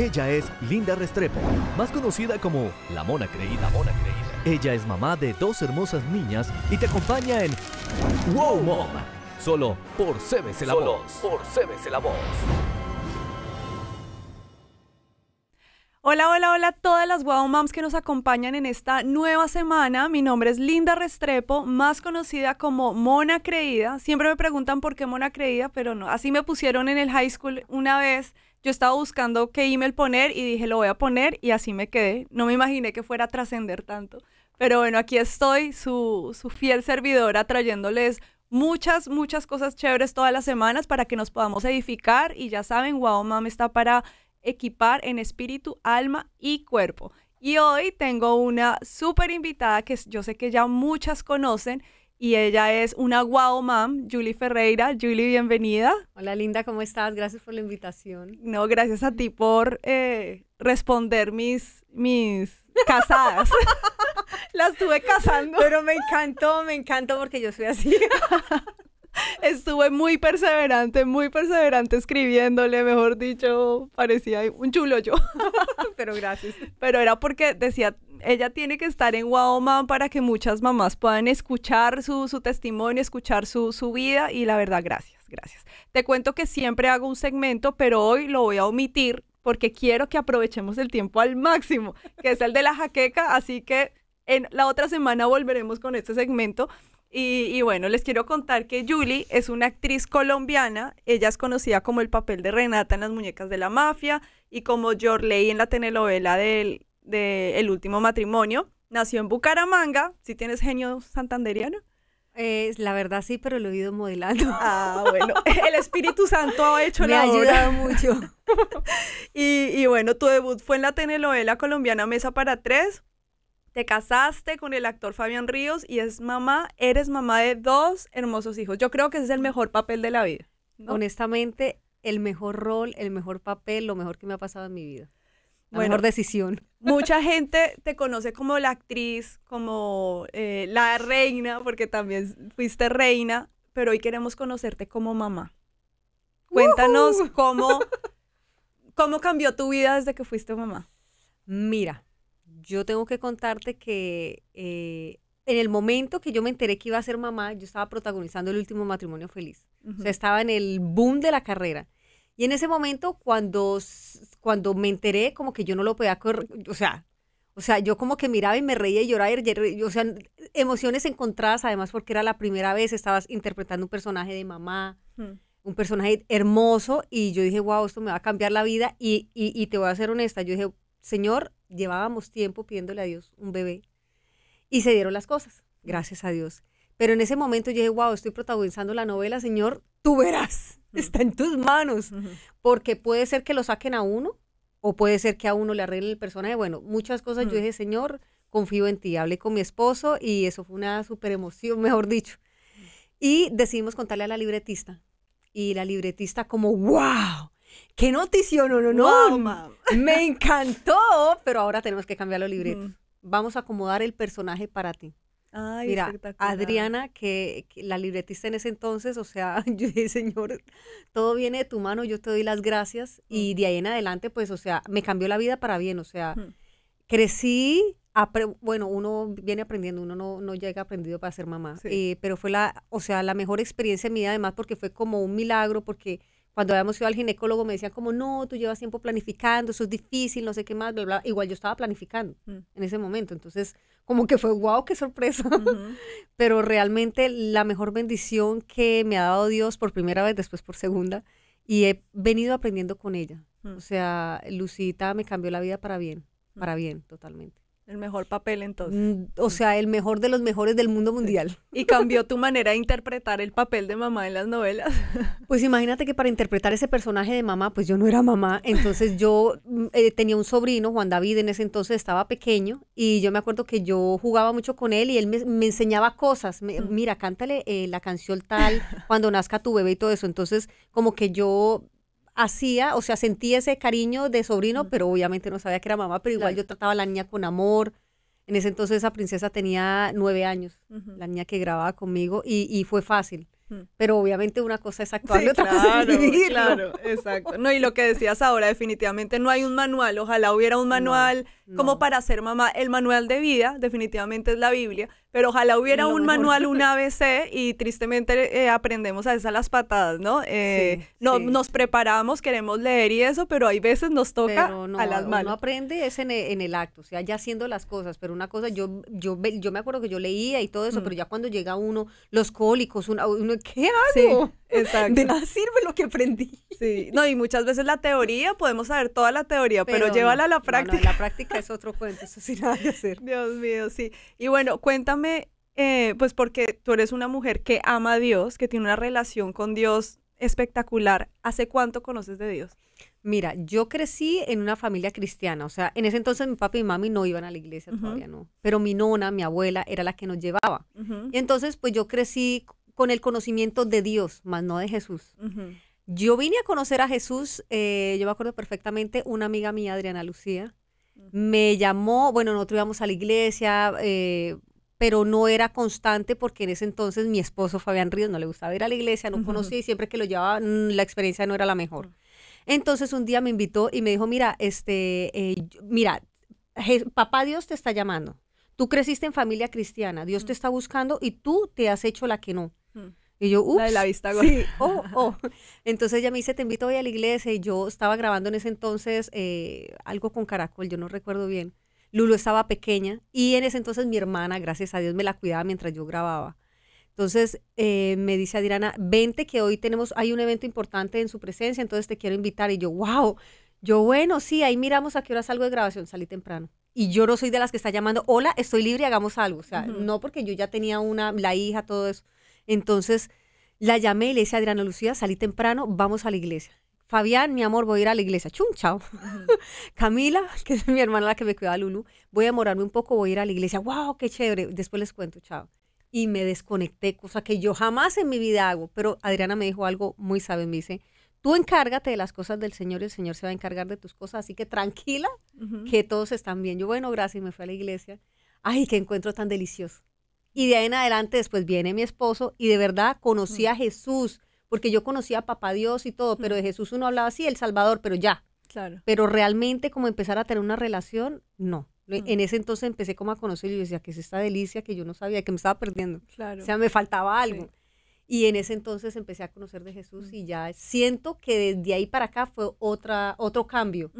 Ella es Linda Restrepo, más conocida como La Mona Creída. Mona Creída. Ella es mamá de dos hermosas niñas y te acompaña en Wow Mom, solo por CBC La Voz. por CBC La Voz. Hola, hola, hola a todas las Wow Moms que nos acompañan en esta nueva semana. Mi nombre es Linda Restrepo, más conocida como Mona Creída. Siempre me preguntan por qué Mona Creída, pero no, así me pusieron en el high school una vez yo estaba buscando qué email poner y dije, lo voy a poner y así me quedé. No me imaginé que fuera a trascender tanto. Pero bueno, aquí estoy, su, su fiel servidora, trayéndoles muchas, muchas cosas chéveres todas las semanas para que nos podamos edificar. Y ya saben, Wow Mom está para equipar en espíritu, alma y cuerpo. Y hoy tengo una súper invitada que yo sé que ya muchas conocen y ella es una wow mom, Julie Ferreira. Julie, bienvenida. Hola Linda, ¿cómo estás? Gracias por la invitación. No, gracias a ti por eh, responder mis, mis casadas. Las estuve casando. Pero me encantó, me encantó porque yo soy así. Estuve muy perseverante, muy perseverante escribiéndole, mejor dicho, parecía un chulo yo. Pero gracias. Pero era porque decía, ella tiene que estar en Wow para que muchas mamás puedan escuchar su, testimonio, escuchar su, su vida y la verdad, gracias, gracias. Te cuento que siempre hago un segmento, pero hoy lo voy a omitir porque quiero que aprovechemos el tiempo al máximo, que es el de la jaqueca, así que en la otra semana volveremos con este segmento y, bueno, les quiero contar que Julie es una actriz colombiana. Ella es conocida como el papel de Renata en Las Muñecas de la Mafia y como Jorley en la telenovela del de El Último Matrimonio. Nació en Bucaramanga. ¿Si tienes genio santanderiano? Eh, la verdad sí, pero lo he ido modelando. Ah, bueno. El Espíritu Santo ha hecho Me la ha ayudado mucho. y, y bueno, tu debut fue en la telenovela colombiana Mesa para Tres te casaste con el actor Fabián Ríos y es mamá, eres mamá de dos hermosos hijos. Yo creo que ese es el mejor papel de la vida. Honestamente, el mejor rol, el mejor papel, lo mejor que me ha pasado en mi vida. La mejor decisión. Mucha gente te conoce como la actriz, como eh, la reina, porque también fuiste reina, pero hoy queremos conocerte como mamá. Cuéntanos cómo, cómo cambió tu vida desde que fuiste mamá. Mira, yo tengo que contarte que eh, en el momento que yo me enteré que iba a ser mamá, yo estaba protagonizando el último matrimonio feliz. O sea, estaba en el boom de la carrera. Y en ese momento, cuando, cuando me enteré, como que yo no lo podía correr, o sea, o sea, yo como que miraba y me reía y lloraba, y, o sea, emociones encontradas, además porque era la primera vez, estabas interpretando un personaje de mamá, un personaje hermoso, y yo dije, wow, esto me va a cambiar la vida, y, y, y te voy a ser honesta, yo dije, Señor, llevábamos tiempo pidiéndole a Dios un bebé y se dieron las cosas, gracias a Dios. Pero en ese momento yo dije, wow, estoy protagonizando la novela, Señor, tú verás, está en tus manos, porque puede ser que lo saquen a uno o puede ser que a uno le arreglen el personaje. Bueno, muchas cosas yo dije, Señor, confío en ti. Hablé con mi esposo y eso fue una super emoción, mejor dicho. Y decidimos contarle a la libretista. Y la libretista como, wow, qué notición, no, no, no. me encantó, pero ahora tenemos que cambiar los libretos. Vamos a acomodar el personaje para ti. Ay, Mira, Adriana, que, la libretista en ese entonces, o sea, yo dije, Señor, todo viene de tu mano, yo te doy las gracias. Y de ahí en adelante, pues, o sea, me cambió la vida para bien, o sea, crecí, bueno, uno viene aprendiendo, uno no, no llega aprendido para ser mamá, eh, pero fue la, o sea, la mejor experiencia vida, además, porque fue como un milagro, porque cuando habíamos ido al ginecólogo me decían como, no, tú llevas tiempo planificando, eso es difícil, no sé qué más, bla, bla. Igual yo estaba planificando mm. en ese momento. Entonces, como que fue, wow, qué sorpresa. Pero realmente la mejor bendición que me ha dado Dios por primera vez, después por segunda, y he venido aprendiendo con ella. Mm. O sea, Lucita me cambió la vida para bien, para bien, totalmente. El mejor papel entonces. Mm, o sea, el mejor de los mejores del mundo mundial. ¿Y cambió tu manera de interpretar el papel de mamá en las novelas? Pues imagínate que para interpretar ese personaje de mamá, pues yo no era mamá, entonces yo mm, eh, tenía un sobrino, Juan David, en ese entonces estaba pequeño, y yo me acuerdo que yo jugaba mucho con él y él me, enseñaba cosas. mira, cántale eh, la canción tal cuando nazca tu bebé y todo eso. Entonces, como que yo hacía, o sea, sentía ese cariño de sobrino, pero obviamente no sabía que era mamá, pero igual yo trataba a la niña con amor. En ese entonces esa princesa tenía nueve años, la niña que grababa conmigo, y, fue fácil. Mm. Pero obviamente una cosa es actuar, Sí, otra cosa es claro, vivirlo. claro, exacto. No, y lo que decías ahora, definitivamente no hay un manual. Ojalá hubiera un manual como no. para ser mamá. El manual de vida, definitivamente es la Biblia, pero ojalá hubiera un mejor. manual, un ABC, y tristemente eh, aprendemos a a las patadas, ¿no? Eh, Sí, no sí. Nos preparamos, queremos leer y eso, pero hay veces nos toca Pero no, a las uno manos. aprende es en e- en el, acto, o sea, ya haciendo las cosas, pero una cosa, yo, yo, yo me acuerdo que yo leía y todo eso, Mm. pero ya cuando llega uno, los cólicos, uno, uno ¿qué Sí, hago? exacto. De nada sirve lo que aprendí. Sí, no, y muchas veces la teoría, podemos saber toda la teoría, pero, no, llévala a la no, no, práctica. la práctica es otro cuento, eso sí nada que hacer. Dios mío, sí. Y bueno, cuéntame, eh, pues porque tú eres una mujer que ama a Dios, que tiene una relación con Dios espectacular. ¿Hace cuánto conoces de Dios? Mira, yo crecí en una familia cristiana, o sea, en ese entonces mi papá y mi mami no iban a la iglesia, todavía no, pero mi nona, mi abuela, era la que nos llevaba. Y entonces, pues yo crecí con el conocimiento de Dios, más no de Jesús. Yo vine a conocer a Jesús, eh, yo me acuerdo perfectamente, una amiga mía, Adriana Lucía, me llamó, bueno, nosotros íbamos a la iglesia, eh, pero no era constante porque en ese entonces mi esposo Fabián Ríos no le gustaba ir a la iglesia, no conocía y siempre que lo llevaba mm, la experiencia no era la mejor. Entonces un día me invitó y me dijo, mira, este, eh, mira, papá Dios te está llamando. Tú creciste en familia cristiana, Dios te está buscando y tú te has hecho la que no. Y yo, La de ups, la vista gorda. Sí, oh, oh. Entonces ella me dice, te invito hoy a la iglesia. Y yo estaba grabando en ese entonces eh, algo con Caracol, yo no recuerdo bien. Lulu estaba pequeña y en ese entonces mi hermana, gracias a Dios, me la cuidaba mientras yo grababa. Entonces eh, me dice Adriana, vente que hoy tenemos, hay un evento importante en su presencia, entonces te quiero invitar. Y yo, wow, yo bueno, sí, ahí miramos a qué hora salgo de grabación, salí temprano. Y yo no soy de las que está llamando, hola, estoy libre, hagamos algo. O sea, no porque yo ya tenía una, la hija, todo eso. Entonces la llamé y le dije a Adriana Lucía, salí temprano, vamos a la iglesia. Fabián, mi amor, voy a ir a la iglesia. Chum, chao. Camila, que es mi hermana la que me cuida a Lulu, voy a demorarme un poco, voy a ir a la iglesia. ¡Wow! ¡Qué chévere! Después les cuento, chao. Y me desconecté, cosa que yo jamás en mi vida hago. Pero Adriana me dijo algo muy sabio. Me dice, tú encárgate de las cosas del Señor y el Señor se va a encargar de tus cosas. Así que tranquila, que todos están bien. Yo, bueno, gracias, y me fui a la iglesia. Ay, qué encuentro tan delicioso. Y de ahí en adelante, después viene mi esposo y de verdad conocí a Jesús, porque yo conocía a Papá Dios y todo, pero de Jesús uno hablaba así, el Salvador, pero ya. Claro. Pero realmente como empezar a tener una relación, no. Mm. En ese entonces empecé como a conocer y yo decía, que es esta delicia que yo no sabía, que me estaba perdiendo. Claro. O sea, me faltaba algo. Sí. Y en ese entonces empecé a conocer de Jesús Mm. y ya siento que desde ahí para acá fue otra, otro cambio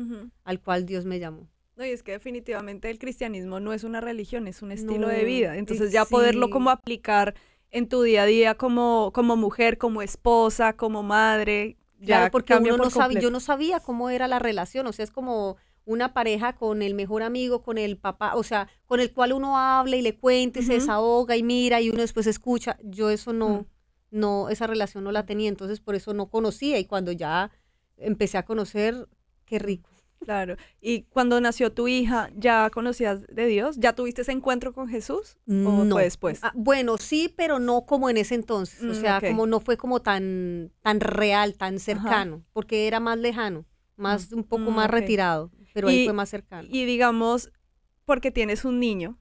al cual Dios me llamó. No, y es que definitivamente el cristianismo no es una religión, es un estilo de vida. Entonces ya poderlo sí. como aplicar en tu día a día como, como mujer, como esposa, como madre, ya Claro, porque uno por no sabía, yo no sabía cómo era la relación, o sea, es como una pareja con el mejor amigo, con el papá, o sea, con el cual uno habla y le cuenta y se desahoga y mira y uno después escucha. Yo eso no, Mm. no, esa relación no la tenía, entonces por eso no conocía y cuando ya empecé a conocer, qué rico. Claro. Y cuando nació tu hija, ¿ya conocías de Dios? ¿Ya tuviste ese encuentro con Jesús? ¿O no. fue después? Ah, bueno, sí, pero no como en ese entonces, o Mm, sea, como no fue como tan, tan real, tan cercano, porque era más lejano, más un poco Mm, más retirado, pero Y- ahí fue más cercano. Y digamos, porque tienes un niño.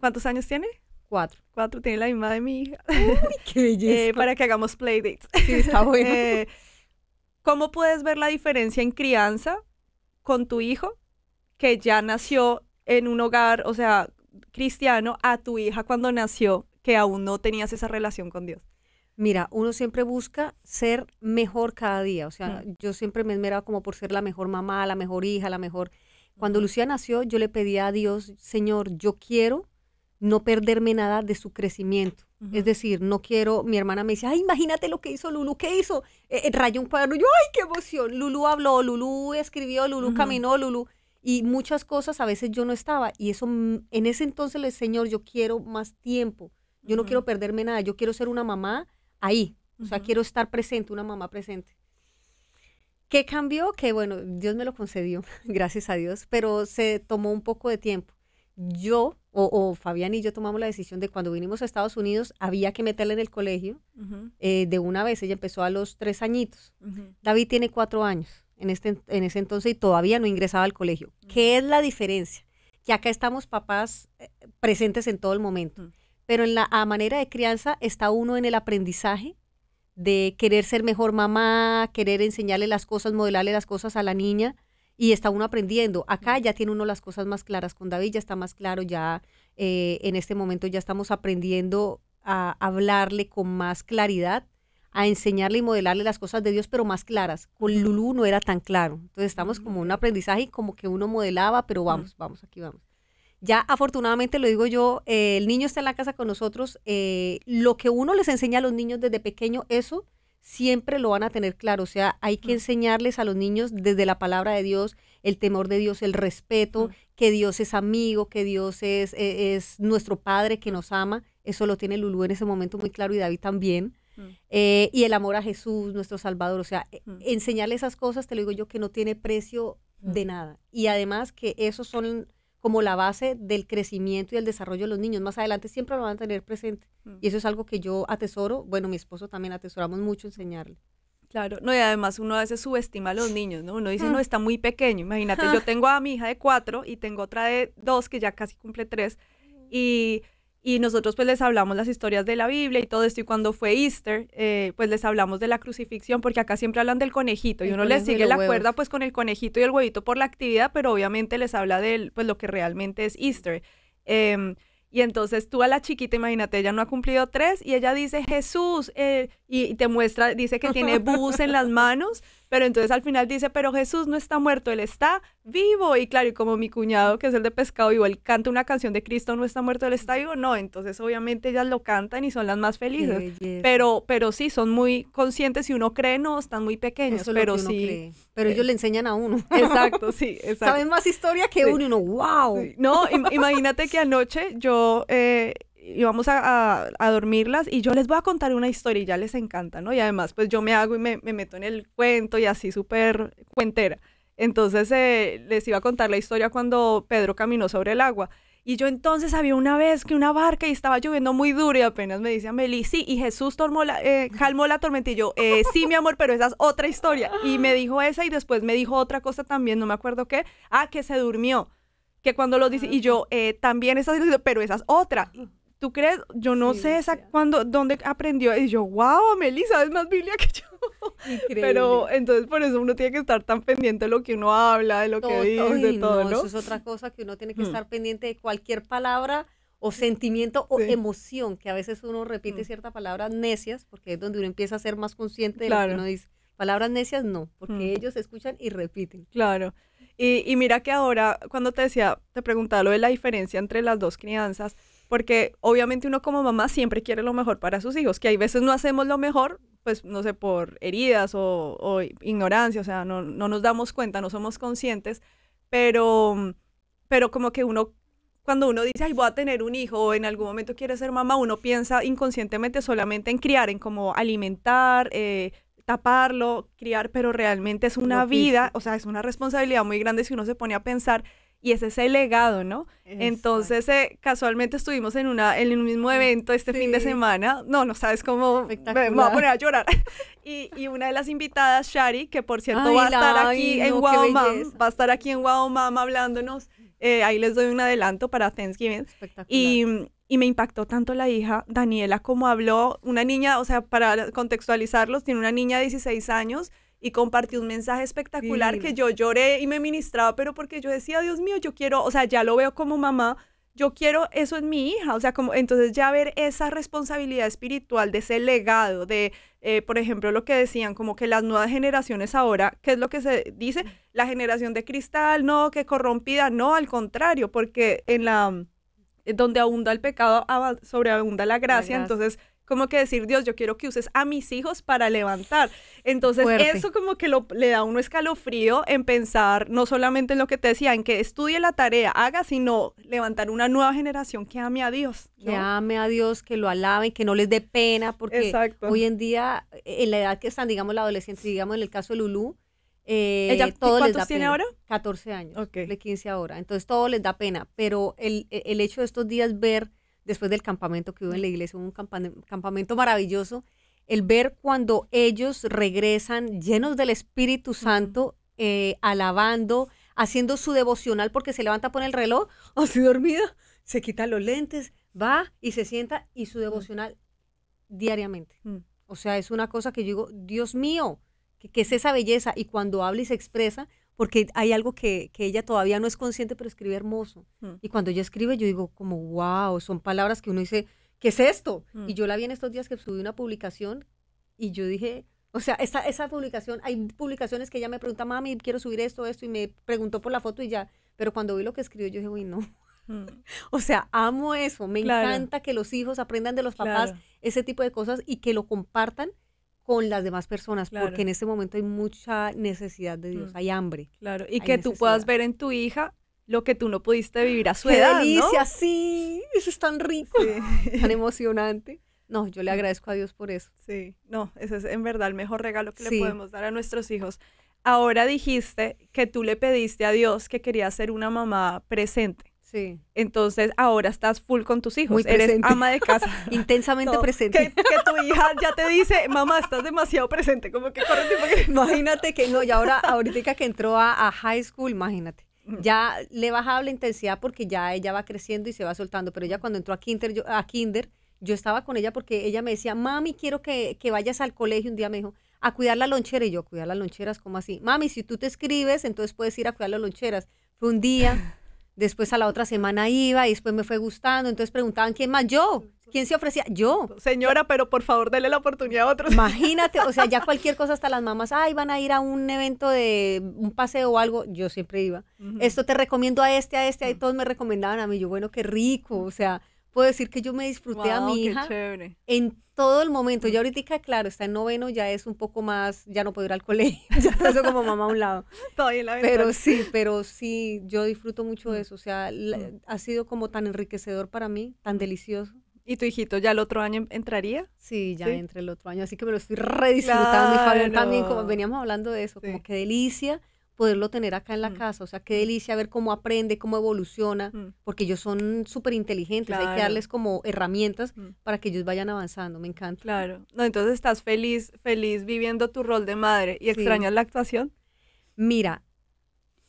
¿Cuántos años tiene? Cuatro. Cuatro, tiene la misma de mi hija. Qué Eh, para que hagamos playdates. Sí, está bueno. Eh, ¿Cómo puedes ver la diferencia en crianza con tu hijo que ya nació en un hogar, o sea, cristiano, a tu hija cuando nació que aún no tenías esa relación con Dios? Mira, uno siempre busca ser mejor cada día. O sea, Mm. yo siempre me esmeraba como por ser la mejor mamá, la mejor hija, la mejor. Cuando Lucía nació, yo le pedía a Dios, Señor, yo quiero no perderme nada de su crecimiento. Es decir, no quiero, mi hermana me dice, ay, imagínate lo que hizo Lulu, ¿qué hizo? Eh, eh, rayó un cuaderno, yo, ay, qué emoción. Lulu habló, Lulu escribió, Lulu caminó, Lulu. Y muchas cosas a veces yo no estaba. Y eso, mm, en ese entonces le Señor, yo quiero más tiempo. Yo no quiero perderme nada. Yo quiero ser una mamá ahí. O sea, quiero estar presente, una mamá presente. ¿Qué cambió? Que bueno, Dios me lo concedió, gracias a Dios, pero se tomó un poco de tiempo. Yo, o, o Fabián y yo tomamos la decisión de cuando vinimos a Estados Unidos, había que meterla en el colegio eh, de una vez. Ella empezó a los tres añitos. David tiene cuatro años en, este, en ese entonces y todavía no ingresaba al colegio. ¿Qué es la diferencia? Que acá estamos papás eh, presentes en todo el momento, pero en la a manera de crianza está uno en el aprendizaje de querer ser mejor mamá, querer enseñarle las cosas, modelarle las cosas a la niña y está uno aprendiendo. Acá ya tiene uno las cosas más claras, con David ya está más claro, ya eh, en este momento ya estamos aprendiendo a hablarle con más claridad, a enseñarle y modelarle las cosas de Dios, pero más claras. Con Lulú no era tan claro. Entonces estamos como un aprendizaje y como que uno modelaba, pero vamos, vamos, aquí vamos. Ya afortunadamente, lo digo yo, eh, el niño está en la casa con nosotros. eh, lo que uno les enseña a los niños desde pequeño, eso siempre lo van a tener claro. O sea, hay que enseñarles a los niños desde la palabra de Dios, el temor de Dios, el respeto, que Dios es amigo, que Dios es, eh, es nuestro Padre que nos ama. Eso lo tiene Lulú en ese momento muy claro y David también. Eh, y el amor a Jesús, nuestro Salvador. O sea, eh, enseñarle esas cosas, te lo digo yo, que no tiene precio de nada. Y además que esos son como la base del crecimiento y el desarrollo de los niños. Más adelante siempre lo van a tener presente. Y eso es algo que yo atesoro. Bueno, mi esposo también atesoramos mucho enseñarle. Claro, no, y además uno a veces subestima a los niños, ¿no? Uno dice, no, está muy pequeño. Imagínate, yo tengo a mi hija de cuatro y tengo otra de dos que ya casi cumple tres. Y, y nosotros pues les hablamos las historias de la Biblia y todo esto. Y cuando fue Easter, eh, pues les hablamos de la crucifixión, porque acá siempre hablan del conejito. Y El uno les sigue la cuerda pues con el conejito y el huevito por la actividad, pero obviamente les habla de pues lo que realmente es Easter. Em, y entonces tú a la chiquita, imagínate, ella no ha cumplido tres y ella dice Jesús eh, y, y te muestra, dice que tiene bus en las manos, pero entonces al final dice, pero Jesús no está muerto, él está vivo. Y claro, y como mi cuñado, que es el de pescado vivo, él canta una canción de Cristo no está muerto, él está vivo, no, entonces obviamente ellas lo cantan y son las más felices. Pero, pero sí, son muy conscientes y uno cree, no, están muy pequeños, Eso pero sí. cree. Pero eh, ellos le enseñan a uno. Exacto, sí, exacto. Saben más historia que Sí. uno y uno, wow. Sí. No, im- imagínate que anoche yo eh, íbamos a, a- a dormirlas y yo les voy a contar una historia y ya les encanta, ¿no? Y además, pues yo me hago y me, me meto en el cuento y así súper cuentera. Entonces eh, les iba a contar la historia cuando Pedro caminó sobre el agua. Y yo entonces había una vez que una barca y estaba lloviendo muy duro y apenas me dice Amelie, sí, y Jesús la, eh, calmó la tormenta y yo, "Eh, sí, mi amor, pero esa es otra historia. Y me dijo esa y después me dijo otra cosa también, no me acuerdo qué, ah, que se durmió que cuando lo dice, y yo eh, también esa, pero esa es otra. ¿Tú crees? Yo no Sí, sé esa, cuándo, dónde aprendió. Y yo, wow, Amelie, sabes más Biblia que yo. Pero entonces por eso uno tiene que estar tan pendiente de lo que uno habla, de lo que dice, ay, todo, no, ¿no? Eso es otra cosa que uno tiene que Mm. estar pendiente de cualquier palabra o sentimiento o Sí. emoción, que a veces uno repite Mm. ciertas palabras necias, porque es donde uno empieza a ser más consciente de lo que uno dice. Palabras necias no, porque Mm. ellos escuchan y repiten. Claro. Y, y mira que ahora, cuando te decía, te preguntaba lo de la diferencia entre las dos crianzas, porque obviamente uno como mamá siempre quiere lo mejor para sus hijos, que hay veces no hacemos lo mejor, pues no sé, por heridas o, o ignorancia, o sea, no, no nos damos cuenta, no somos conscientes, pero, pero como que uno, cuando uno dice, ay, voy a tener un hijo, o en algún momento quiere ser mamá, uno piensa inconscientemente solamente en criar, en cómo alimentar, eh, taparlo, criar, pero realmente es una vida, o sea, es una responsabilidad muy grande si uno se pone a pensar y ese es el legado, ¿no? Entonces, eh, casualmente estuvimos en una en un mismo evento este fin de Sí. semana. No, no sabes cómo me, me voy a poner a llorar. y, y una de las invitadas, Shari, que por cierto Ay, va a estar aquí ay, en no, qué Wow Mam, belleza. va a estar aquí en Mam hablándonos. Eh, ahí les doy un adelanto para Thanksgiving. Y, y me impactó tanto la hija, Daniela, como habló, una niña, o sea, para contextualizarlos, tiene una niña de 16 años y compartió un mensaje espectacular que yo lloré y me ministraba, pero porque yo decía, Dios mío, yo quiero, o sea, ya lo veo como mamá, yo quiero eso en mi hija, o sea, como entonces ya ver esa responsabilidad espiritual de ese legado, de, eh, por ejemplo, lo que decían, como que las nuevas generaciones ahora, ¿qué es lo que se dice? La generación de cristal, no, que corrompida, no, al contrario, porque en la eh, donde abunda el pecado, sobreabunda la gracia. gracia. Entonces, como que decir, Dios, yo quiero que uses a mis hijos para levantar. Entonces, Fuerte. eso como que lo, le da a uno escalofrío en pensar, no solamente en lo que te decía, en que estudie la tarea, haga, sino levantar una nueva generación que ame a Dios. ¿no? que ame a Dios, que lo alaben, que no les dé pena, porque Exacto. hoy en día, en la edad que están, digamos, la adolescencia, digamos, en el caso de Lulú, eh, ¿Ella todo les cuántos da tiene pena. ahora? 14 años, de 15 ahora. Entonces, todo les da pena. Pero el, el hecho de estos días ver, después del campamento que hubo en la iglesia, un campa- campamento maravilloso, el ver cuando ellos regresan llenos del Espíritu Santo, eh, alabando, haciendo su devocional, porque se levanta, pone el reloj, así dormida, se quita los lentes, va y se sienta y su devocional diariamente. Mm. O sea, es una cosa que yo digo, Dios mío, ¿qué, es esa belleza? Y cuando habla y se expresa, porque hay algo que, ella todavía no es consciente, pero escribe hermoso. Mm. Y cuando ella escribe, yo digo como, wow, son palabras que uno dice, ¿qué es esto? Y mm. yo la vi en estos días que subí una publicación y yo dije, o sea, esa, esa publicación, hay publicaciones que ella me pregunta, mami, quiero subir esto, esto, y me preguntó por la foto y ya, pero cuando vi lo que escribió, yo dije, uy, no. Mm. O sea, amo eso, me encanta que los hijos aprendan de los papás ese tipo de cosas y que lo compartan con las demás personas, porque en ese momento hay mucha necesidad de Dios, mm. hay hambre. Claro, y que tú puedas ver en tu hija lo que tú no pudiste vivir a su Qué edad, delicia, sí, eso es tan rico, tan emocionante. No, yo le mm. agradezco a Dios por eso. Sí, no, ese es en verdad el mejor regalo que le podemos dar a nuestros hijos. Ahora dijiste que tú le pediste a Dios que quería ser una mamá presente. Sí. Entonces ahora estás full con tus hijos. Eres ama de casa. Intensamente presente. Que, tu hija ya te dice, mamá, estás demasiado presente. Como que corre Imagínate que no, y ahora, ahorita que entró a, high school, imagínate. Ya le bajaba la intensidad porque ya ella va creciendo y se va soltando. Pero ella cuando entró a kinder, yo, a kinder, yo estaba con ella porque ella me decía, mami, quiero que, que vayas al colegio. Un día me dijo, a cuidar la lonchera. Y yo, cuidar las loncheras, ¿cómo así? Mami, si tú te escribes, entonces puedes ir a cuidar las loncheras. Fue un día, después a la otra semana iba y después me fue gustando. Entonces preguntaban, ¿quién más? Yo. ¿Quién se ofrecía? Yo. Señora, pero por favor, dele la oportunidad a otros. Imagínate, o sea, ya cualquier cosa, hasta las mamás, ay, van a ir a un evento de un paseo o algo, yo siempre iba. Esto te recomiendo a este, a este, y todos me recomendaban a mí. Yo, bueno, qué rico, o sea, puedo decir que yo me disfruté a mi hija en todo el momento. Ya ahorita, claro, está en noveno, ya es un poco más, ya no puedo ir al colegio, ya paso como mamá a un lado. pero sí, pero sí, yo disfruto mucho de mm. eso. O sea, mm. ha sido como tan enriquecedor para mí, tan delicioso. ¿Y tu hijito ya el otro año entraría? Sí, ya entre el otro año, así que me lo estoy redisfrutando. Y Fabián también, como veníamos hablando de eso, como qué delicia poderlo tener acá en la mm. casa. O sea, qué delicia ver cómo aprende, cómo evoluciona, mm. porque ellos son súper inteligentes. Hay que darles como herramientas mm. para que ellos vayan avanzando. Me encanta. Claro. No, entonces estás feliz, feliz viviendo tu rol de madre y extrañas la actuación. Mira,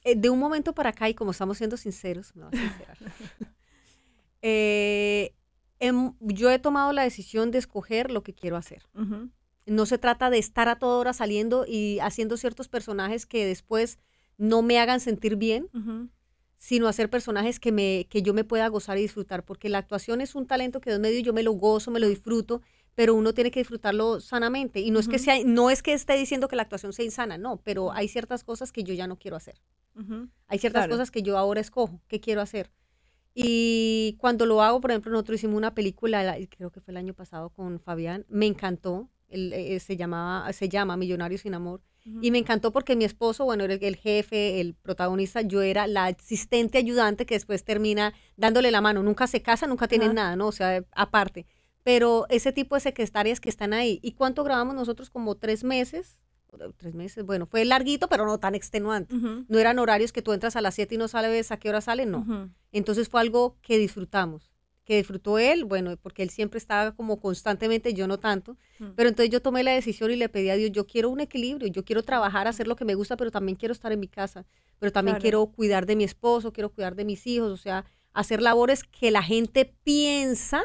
eh, de un momento para acá, y como estamos siendo sinceros, me eh, em, yo he tomado la decisión de escoger lo que quiero hacer. No se trata de estar a toda hora saliendo y haciendo ciertos personajes que después no me hagan sentir bien, sino hacer personajes que, me, que yo me pueda gozar y disfrutar, porque la actuación es un talento que Dios me dio, yo me lo gozo, me lo disfruto, pero uno tiene que disfrutarlo sanamente. Y no es que sea, no es que esté diciendo que la actuación sea insana, no, pero hay ciertas cosas que yo ya no quiero hacer. Hay ciertas cosas que yo ahora escojo, que quiero hacer. Y cuando lo hago, por ejemplo, nosotros hicimos una película, creo que fue el año pasado con Fabián, me encantó, eh, se, llamaba, se llama Millonarios sin Amor. Y me encantó porque mi esposo, bueno, era el jefe, el protagonista, yo era la asistente ayudante que después termina dándole la mano. Nunca se casa, nunca tienen nada, ¿no? O sea, aparte. Pero ese tipo de secretarias que están ahí. ¿Y cuánto grabamos nosotros? Como tres meses. Tres meses, bueno, fue larguito, pero no tan extenuante. No eran horarios que tú entras a las siete y no sabes a qué hora sale, no. Entonces fue algo que disfrutamos que disfrutó él, bueno, porque él siempre estaba como constantemente, yo no tanto, mm. pero entonces yo tomé la decisión y le pedí a Dios, yo quiero un equilibrio, yo quiero trabajar, hacer lo que me gusta, pero también quiero estar en mi casa, pero también quiero cuidar de mi esposo, quiero cuidar de mis hijos, o sea, hacer labores que la gente piensa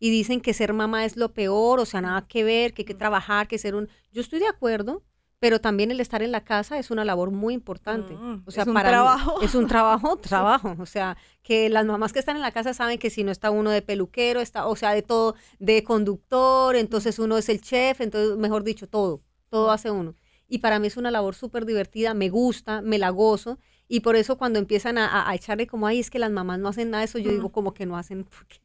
y dicen que ser mamá es lo peor, o sea, nada que ver, que hay que mm. trabajar, que ser un... Yo estoy de acuerdo, pero también el estar en la casa es una labor muy importante. Mm, o sea, es un trabajo. es un trabajo, trabajo. O sea, que las mamás que están en la casa saben que si no está uno de peluquero, está, o sea, de todo, de conductor, entonces uno es el chef, entonces, mejor dicho, todo, todo hace uno. Y para mí es una labor súper divertida, me gusta, me la gozo y por eso cuando empiezan a, echarle como, ay, es que las mamás no hacen nada de eso, yo digo como que no hacen, porque,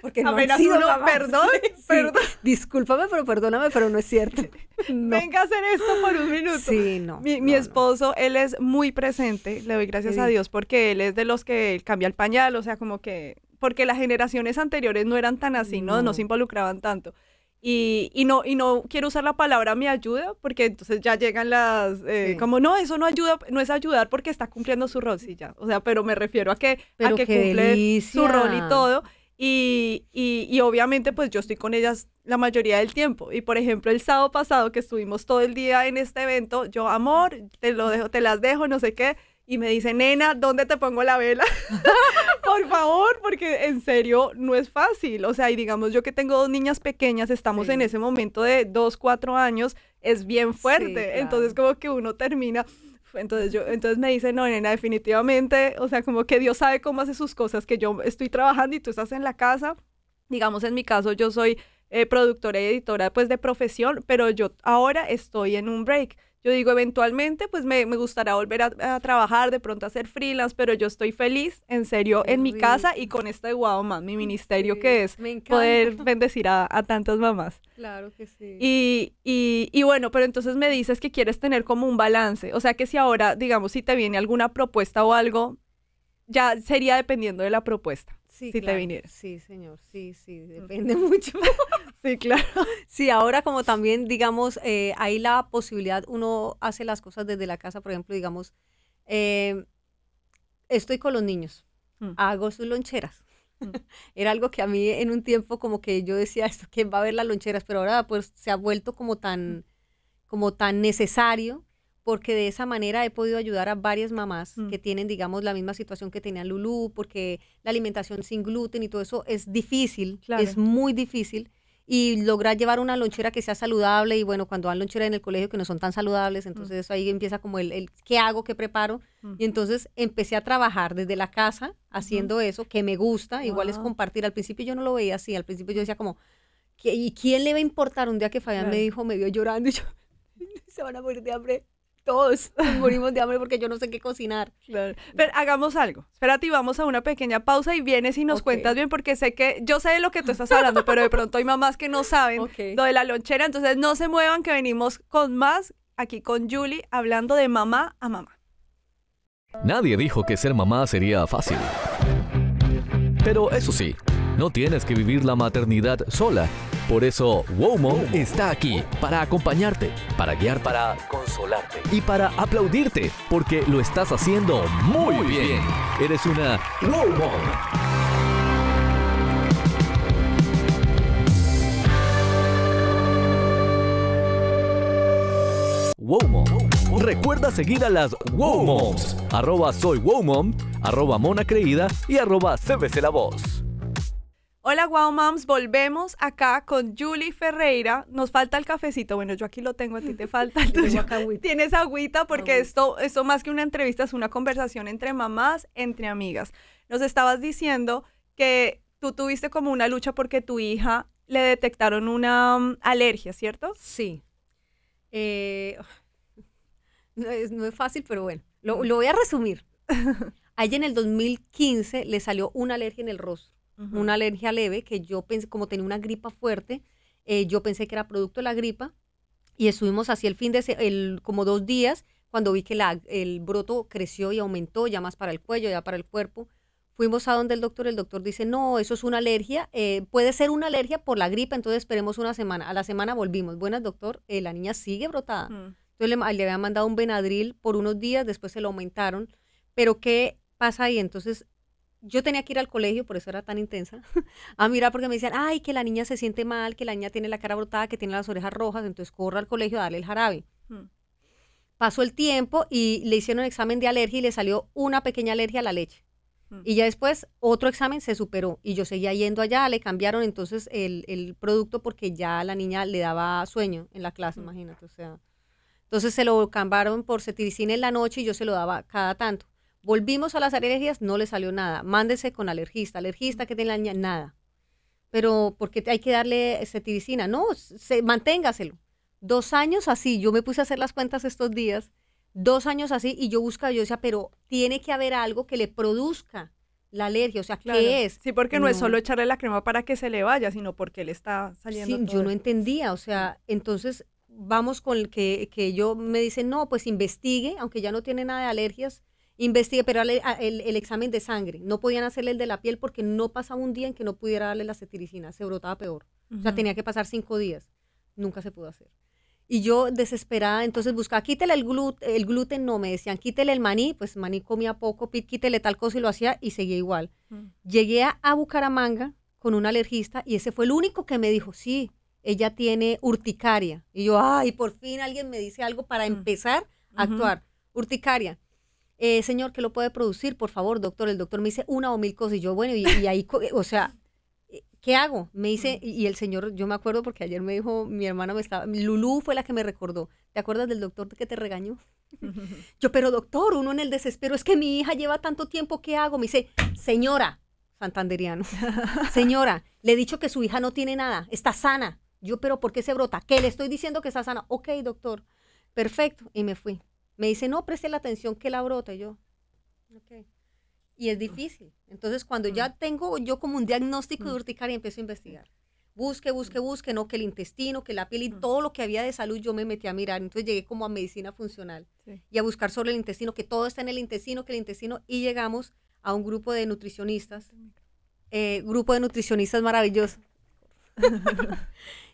porque no han sido Perdón, perdón. Discúlpame, pero perdóname, pero no es cierto. Venga a hacer esto por un minuto. Sí, no. Mi, esposo, él es muy presente, le doy gracias a Dios, porque él es de los que cambia el pañal, o sea, como que, porque las generaciones anteriores no eran tan así, ¿no? No se involucraban tanto. Y, y, no, y no quiero usar la palabra me ayuda, porque entonces ya llegan las, eh, como no, eso no ayuda, no es ayudar porque está cumpliendo su rol, sí, ya. O sea, pero me refiero a que, a que cumple su rol y todo. Y, y, y, obviamente pues yo estoy con ellas la mayoría del tiempo. Y por ejemplo el sábado pasado que estuvimos todo el día en este evento, yo, amor, te lo dejo, te las dejo, no sé qué. Y me dice, nena, ¿dónde te pongo la vela? Por favor, porque en serio no es fácil. O sea, y digamos yo que tengo dos niñas pequeñas, estamos en ese momento de dos, cuatro años, es bien fuerte. claro. Entonces como que uno termina... Entonces yo, entonces me dice, no, nena, definitivamente, o sea, como que Dios sabe cómo hace sus cosas, que yo estoy trabajando y tú estás en la casa. Digamos, en mi caso, yo soy eh, productora y editora, pues, de profesión, pero yo ahora estoy en un break. Yo digo, eventualmente, pues, me, me gustará volver a, a trabajar, de pronto a hacer freelance, pero yo estoy feliz, en serio, Qué en mi casa y con este Wow Man, mi ministerio, Sí, que es poder bendecir a, a tantas mamás. Claro que sí. Y, y, y bueno, pero entonces me dices que quieres tener como un balance. O sea que si ahora, digamos, si te viene alguna propuesta o algo, ya sería dependiendo de la propuesta. Sí, si te viniera. Sí, señor. Sí, sí, depende mucho. Sí, claro. Sí, ahora como también, digamos, eh, hay la posibilidad, uno hace las cosas desde la casa, por ejemplo, digamos, eh, estoy con los niños, Mm. hago sus loncheras. Mm. Era algo que a mí en un tiempo como que yo decía esto, que va a haber las loncheras, pero ahora pues se ha vuelto como tan, como tan necesario porque de esa manera he podido ayudar a varias mamás Mm. que tienen, digamos, la misma situación que tenía Lulú, porque la alimentación sin gluten y todo eso es difícil, Claro. es muy difícil. Y lograr llevar una lonchera que sea saludable y bueno, cuando dan lonchera en el colegio que no son tan saludables, entonces eso ahí empieza como el, el ¿qué hago? ¿Qué preparo? Mm. Y entonces empecé a trabajar desde la casa haciendo eso, que me gusta, igual es compartir. Al principio yo no lo veía así, al principio yo decía como, ¿qué- ¿y quién le va a importar? Un día que Fabián me dijo, me vio llorando y yo, se van a morir de hambre. Todos nos morimos de hambre porque yo no sé qué cocinar. Claro. Pero hagamos algo. Espérate y vamos a una pequeña pausa y vienes y nos cuentas bien porque sé que yo sé de lo que tú estás hablando, pero de pronto hay mamás que no saben Ok. lo de la lonchera. Entonces no se muevan que venimos con más aquí con Julie hablando de mamá a mamá. Nadie dijo que ser mamá sería fácil. Pero eso sí, no tienes que vivir la maternidad sola. Por eso, WOMO está aquí para acompañarte, para guiar, para consolarte y para aplaudirte, porque lo estás haciendo muy, bien. Eres una WOMO. WOMO. Recuerda seguir a las WOMOMs. Arroba soy WOMOM, arroba Mona Creída y arroba CBC La Voz. Hola Wow Moms, volvemos acá con Julie Ferreira. Nos falta el cafecito. Bueno, yo aquí lo tengo, a ti te falta el tuyo. agüita. Tienes agüita porque Agüita. esto, esto más que una entrevista es una conversación entre mamás, entre amigas. Nos estabas diciendo que tú tuviste como una lucha porque tu hija le detectaron una mm, alergia, ¿cierto? Sí. Eh, no, es, no es fácil, pero bueno, lo, lo voy a resumir. A ella en el 2015 le salió una alergia en el rostro, una alergia leve que yo pensé, como tenía una gripa fuerte, eh, yo pensé que era producto de la gripa y estuvimos así el fin de, el, como dos días, cuando vi que la, el broto creció y aumentó ya más para el cuello, ya para el cuerpo. Fuimos a donde el doctor, el doctor dice, no, eso es una alergia, eh, puede ser una alergia por la gripa, entonces esperemos una semana. A la semana volvimos. Buenas, doctor, eh, la niña sigue brotada. Mm. Entonces le, le habían mandado un Benadryl por unos días, después se lo aumentaron. Pero ¿qué pasa ahí? Entonces yo tenía que ir al colegio, por eso era tan intensa, a mirar porque me decían, ay, que la niña se siente mal, que la niña tiene la cara brotada, que tiene las orejas rojas, entonces corro al colegio a darle el jarabe. Mm. Pasó el tiempo y le hicieron examen de alergia y le salió una pequeña alergia a la leche. Mm. Y ya después otro examen se superó y yo seguía yendo allá, le cambiaron entonces el, el producto porque ya la niña le daba sueño en la clase, Mm. imagínate, o sea. Entonces se lo cambiaron por cetiricina en la noche y yo se lo daba cada tanto. Volvimos a las alergias, no le salió nada. Mándese con alergista, alergista que niña, nada. Pero porque hay que darle cetiricina, no, se, manténgaselo. Dos años así, yo me puse a hacer las cuentas estos días, dos años así y yo buscaba, yo decía, pero tiene que haber algo que le produzca la alergia, o sea, Claro. ¿qué es? Sí, porque no, es solo echarle la crema para que se le vaya, sino porque le está saliendo. Sí, todo yo no entendía, o sea, entonces vamos con el que, que yo me dicen, no, pues investigue, aunque ya no tiene nada de alergias, investigue, pero el, el examen de sangre, no podían hacerle el de la piel porque no pasaba un día en que no pudiera darle la cetiricina, se brotaba peor, o sea, tenía que pasar cinco días, nunca se pudo hacer. Y yo desesperada, entonces buscaba, quítele el, glu- el gluten, no, me decían, quítele el maní, pues maní comía poco, quítele tal cosa y lo hacía y seguía igual. Mm. Llegué a, a Bucaramanga con un alergista y ese fue el único que me dijo, sí, ella tiene urticaria. Y yo, ay, por fin alguien me dice algo para Mm. empezar a actuar. Urticaria. Eh, señor, ¿qué lo puede producir? Por favor, doctor. El doctor me dice una o mil cosas. Y yo, bueno, y, y ahí, co- o sea, eh, ¿qué hago? Me dice, y el señor, yo me acuerdo porque ayer me dijo, mi hermana me estaba, Lulú fue la que me recordó. ¿Te acuerdas del doctor que te regañó? Yo, pero doctor, uno en el desespero, es que mi hija lleva tanto tiempo, ¿qué hago? Me dice, señora, santanderiano, señora, le he dicho que su hija no tiene nada, está sana. Yo, pero ¿por qué se brota? Que le estoy diciendo que está sana. Ok, doctor, perfecto. Y me fui. Me dice, no, preste la atención que la brota. Y yo, ok. Y es difícil. Entonces, cuando ya tengo yo como un diagnóstico de urticaria, empiezo a investigar. Busque, busque, busque, no, que el intestino, que la piel y todo lo que había de salud, yo me metí a mirar. Entonces llegué como a medicina funcional Sí. y a buscar sobre el intestino, que todo está en el intestino, que el intestino, y llegamos a un grupo de nutricionistas, eh, grupo de nutricionistas maravilloso,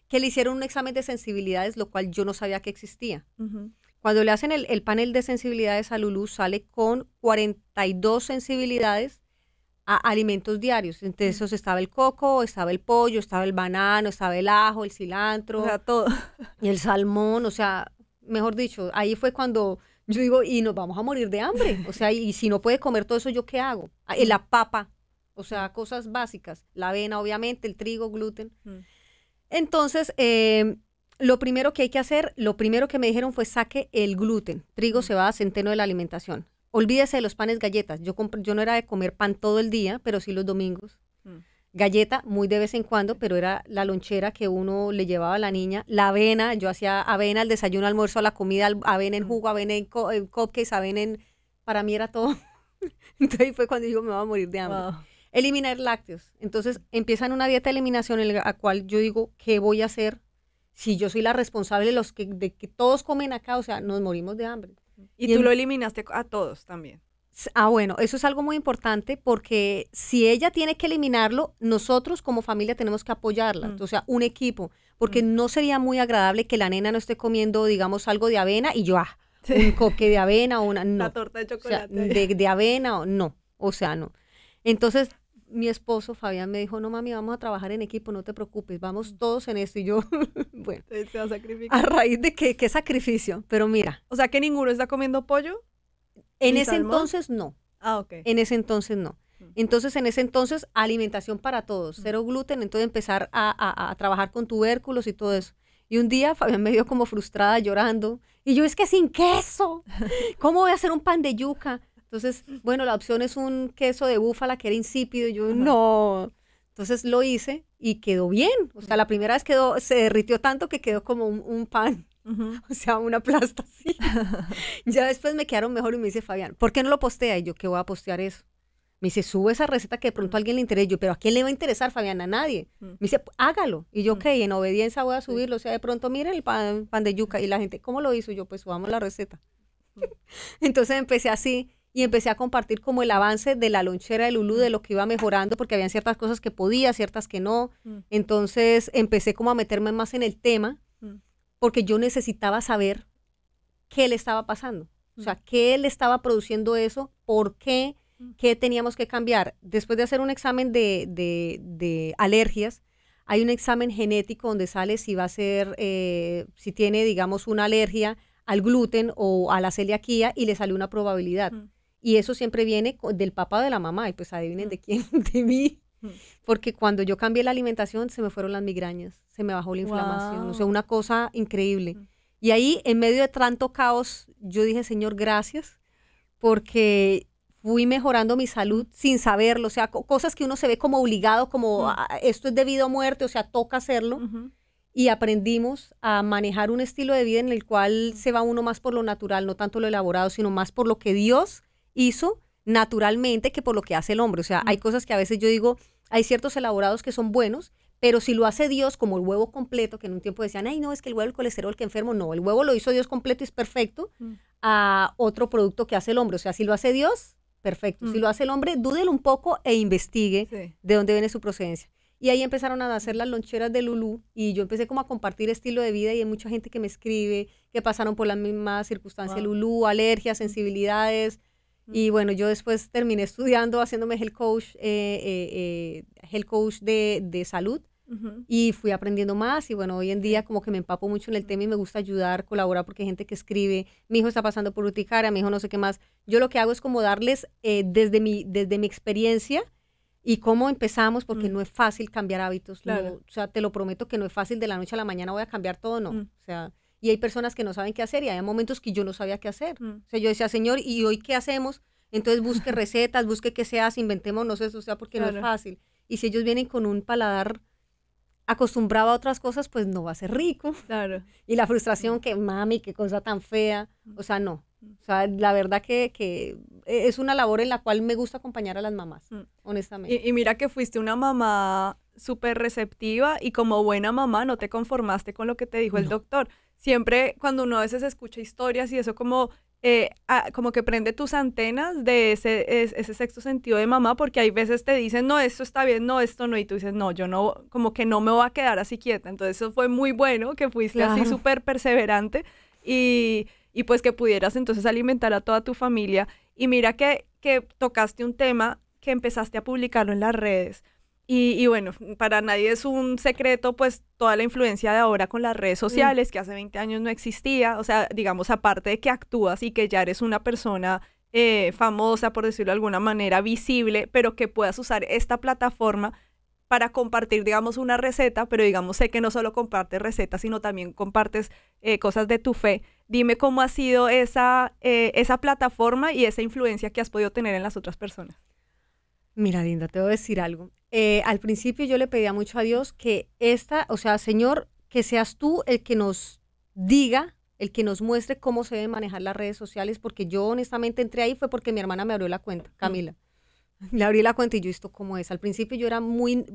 que le hicieron un examen de sensibilidades, lo cual yo no sabía que existía. Ujú. Cuando le hacen el, el panel de sensibilidades a Lulú, sale con 42 sensibilidades a alimentos diarios. Entre esos estaba el coco, estaba el pollo, estaba el banano, estaba el ajo, el cilantro O sea, todo. y el salmón, o sea, mejor dicho, ahí fue cuando yo digo, y nos vamos a morir de hambre, o sea, y si no puede comer todo eso, ¿yo qué hago? Ah, la papa, o sea, cosas básicas, la avena, obviamente, el trigo, gluten. Mm. Entonces, eh, lo primero que hay que hacer, lo primero que me dijeron fue saque el gluten, trigo, cebada, centeno de la alimentación. Olvídese de los panes galletas. Yo, yo no era de comer pan todo el día, pero sí los domingos. Mm. Galleta muy de vez en cuando, pero era la lonchera que uno le llevaba a la niña. La avena, yo hacía avena al desayuno, almuerzo, a la comida, avena en jugo, avena en co- en cupcakes, avena en... Para mí era todo. Entonces ahí fue cuando digo, me voy a morir de hambre. Wow. Eliminar lácteos. Entonces empiezan una dieta de eliminación en la cual yo digo, ¿qué voy a hacer si yo soy la responsable de los que, de que todos comen acá? O sea, nos morimos de hambre. Y, Y tú en- lo eliminaste a todos también. Ah, bueno, eso es algo muy importante porque si ella tiene que eliminarlo, nosotros como familia tenemos que apoyarla, Mm. o sea, un equipo, porque no sería muy agradable que la nena no esté comiendo, digamos, algo de avena y yo, ah, un coque de avena o una, no. La torta de O sea, chocolate. de, de avena o no, o sea, no. Entonces, mi esposo Fabián me dijo, no mami, vamos a trabajar en equipo, no te preocupes, Mm. vamos todos en esto. Y yo, bueno, Se- va a sacrificar. a raíz de qué, qué sacrificio, pero mira, O sea, que ninguno está comiendo pollo. en ¿Y ese salmón? entonces no. Ah, ok. En ese entonces no. Mm. Entonces, en ese entonces, alimentación para todos, cero gluten, entonces empezar a, a- a trabajar con tubérculos y todo eso. Y un día Fabián me vio como frustrada, llorando. Y yo, es que sin queso, ¿cómo voy a hacer un pan de yuca? Entonces, bueno, la opción es un queso de búfala que era insípido. Y yo, no. Entonces lo hice y quedó bien. O sea, la primera vez quedó, se derritió tanto que quedó como un, un pan. Ujú. O sea, una plasta así. ya después me quedaron mejor y me dice Fabián, ¿por qué no lo postea? Y yo, ¿qué voy a postear eso? Me dice, sube esa receta que de pronto a alguien le interese. Yo, ¿pero a quién le va a interesar, Fabián? A nadie. Mm. Me dice, hágalo. Y yo, Mm. ok, en obediencia voy a subirlo. O sea, de pronto, miren el pan, pan de yuca. Y la gente, ¿cómo lo hizo? Y yo, pues subamos la receta. Entonces empecé así y empecé a compartir como el avance de la lonchera de Lulú, de lo que iba mejorando, porque habían ciertas cosas que podía, ciertas que no. Mm. Entonces empecé como a meterme más en el tema Mm. porque yo necesitaba saber qué le estaba pasando. O sea, qué le estaba produciendo eso, por qué, Mm. qué teníamos que cambiar. Después de hacer un examen de, de- de alergias, hay un examen genético donde sale si va a ser, eh, si tiene, digamos, una alergia al gluten o a la celiaquía y le sale una probabilidad. Mm. Y eso siempre viene del papá o de la mamá. Y pues adivinen Mm. de quién, de mí. Mm. Porque cuando yo cambié la alimentación se me fueron las migrañas, se me bajó la inflamación. O sea, una cosa increíble. Mm. Y ahí, en medio de tanto caos, yo dije, Señor, gracias, porque fui mejorando mi salud sin saberlo. O sea, co- cosas que uno se ve como obligado, como. "Ah, esto es debido a muerte, o sea, toca hacerlo. Y aprendimos a manejar un estilo de vida en el cual se va uno más por lo natural, no tanto lo elaborado, sino más por lo que Dios hizo naturalmente que por lo que hace el hombre. O sea, hay cosas que a veces yo digo, hay ciertos elaborados que son buenos, pero si lo hace Dios, como el huevo completo, que en un tiempo decían, ay, no, es que el huevo, el colesterol, que enfermo, no, el huevo lo hizo Dios completo y es perfecto, Mm. a otro producto que hace el hombre. O sea, si lo hace Dios, perfecto. Si Mm. lo hace el hombre, dúdelo un poco e investigue Sí. de dónde viene su procedencia. Y ahí empezaron a nacer las loncheras de Lulú y yo empecé como a compartir estilo de vida y hay mucha gente que me escribe que pasaron por la misma circunstancia Wow. Lulú, alergias, sensibilidades. Y bueno, yo después terminé estudiando, haciéndome health coach, eh, eh, eh, health coach de, de salud y fui aprendiendo más y bueno, hoy en día como que me empapo mucho en el tema y me gusta ayudar, colaborar porque hay gente que escribe, mi hijo está pasando por urticaria, mi hijo no sé qué más. Yo lo que hago es como darles eh, desde, mi, desde mi experiencia y cómo empezamos, porque no es fácil cambiar hábitos. o sea, te lo prometo que no es fácil de la noche a la mañana voy a cambiar todo, no. O sea, y hay personas que no saben qué hacer y hay momentos que yo no sabía qué hacer. O sea, yo decía, Señor, ¿y hoy qué hacemos? Entonces busque recetas, busque qué se hace, inventémonos eso, o sea, porque no es fácil. Y si ellos vienen con un paladar acostumbrado a otras cosas, pues no va a ser rico. Claro. Y la frustración que, mami, qué cosa tan fea. O sea, no. O sea, la verdad que, que es una labor en la cual me gusta acompañar a las mamás, mm. honestamente. Y, mira que fuiste una mamá súper receptiva y como buena mamá no te conformaste con lo que te dijo el doctor. Siempre cuando uno a veces escucha historias y eso como eh, como que prende tus antenas de ese, ese sexto sentido de mamá, porque hay veces te dicen, no, esto está bien, no, esto no, y tú dices, no, yo no, como que no me voy a quedar así quieta. Entonces eso fue muy bueno, que fuiste así súper perseverante y, y, pues que pudieras entonces alimentar a toda tu familia. Y mira que, que tocaste un tema que empezaste a publicarlo en las redes. Y, bueno, para nadie es un secreto, pues toda la influencia de ahora con las redes mm. sociales, que hace 20 años no existía. O sea, digamos, aparte de que actúas y que ya eres una persona eh, famosa, por decirlo de alguna manera, visible, pero que puedas usar esta plataforma para compartir, digamos, una receta, pero digamos, sé que no solo compartes recetas, sino también compartes eh, cosas de tu fe. Dime cómo ha sido esa, eh, esa plataforma y esa influencia que has podido tener en las otras personas. Mira, Linda, te voy a decir algo. Eh, al principio yo le pedía mucho a Dios que esta, o sea, Señor, que seas tú el que nos diga, el que nos muestre cómo se deben manejar las redes sociales, porque yo honestamente entré ahí fue porque mi hermana me abrió la cuenta. Camila. Le abrí la cuenta y yo esto cómo es. Al principio yo era muy,